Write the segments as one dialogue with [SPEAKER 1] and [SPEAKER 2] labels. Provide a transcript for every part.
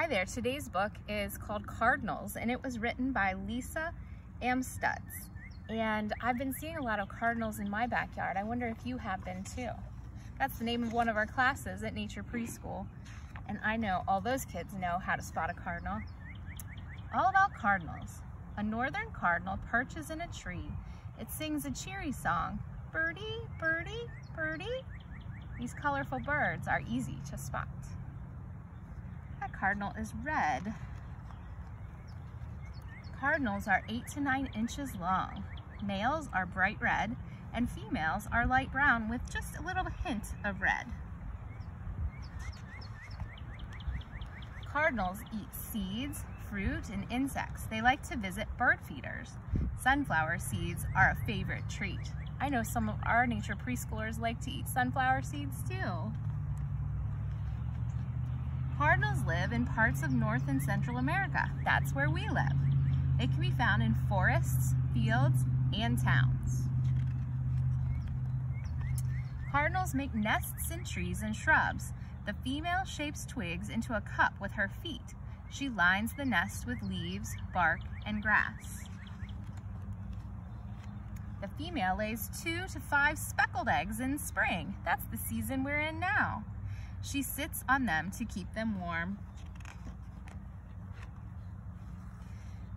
[SPEAKER 1] Hi there, today's book is called Cardinals and it was written by Lisa Amstutz. And I've been seeing a lot of cardinals in my backyard. I wonder if you have been too. That's the name of one of our classes at Nature Preschool. And I know all those kids know how to spot a cardinal. All about cardinals. A northern cardinal perches in a tree. It sings a cheery song. Birdie, birdie, birdie. These colorful birds are easy to spot. Cardinal is red. Cardinals are eight to nine inches long. Males are bright red and females are light brown with just a little hint of red. Cardinals eat seeds, fruit, and insects. They like to visit bird feeders. Sunflower seeds are a favorite treat. I know some of our nature preschoolers like to eat sunflower seeds too. Cardinals live in parts of North and Central America. That's where we live. They can be found in forests, fields, and towns. Cardinals make nests in trees and shrubs. The female shapes twigs into a cup with her feet. She lines the nest with leaves, bark, and grass. The female lays two to five speckled eggs in spring. That's the season we're in now. She sits on them to keep them warm.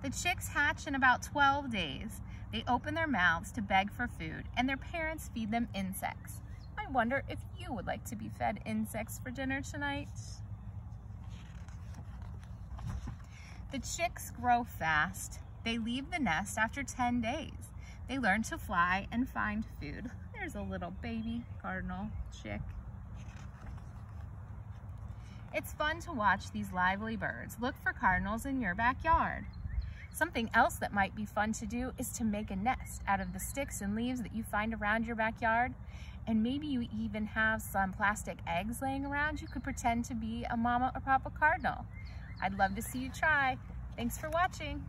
[SPEAKER 1] The chicks hatch in about 12 days. They open their mouths to beg for food, and their parents feed them insects. I wonder if you would like to be fed insects for dinner tonight. The chicks grow fast. They leave the nest after 10 days. They learn to fly and find food. There's a little baby cardinal chick. It's fun to watch these lively birds. Look for cardinals in your backyard. Something else that might be fun to do is to make a nest out of the sticks and leaves that you find around your backyard. And maybe you even have some plastic eggs laying around. You could pretend to be a mama or papa cardinal. I'd love to see you try. Thanks for watching.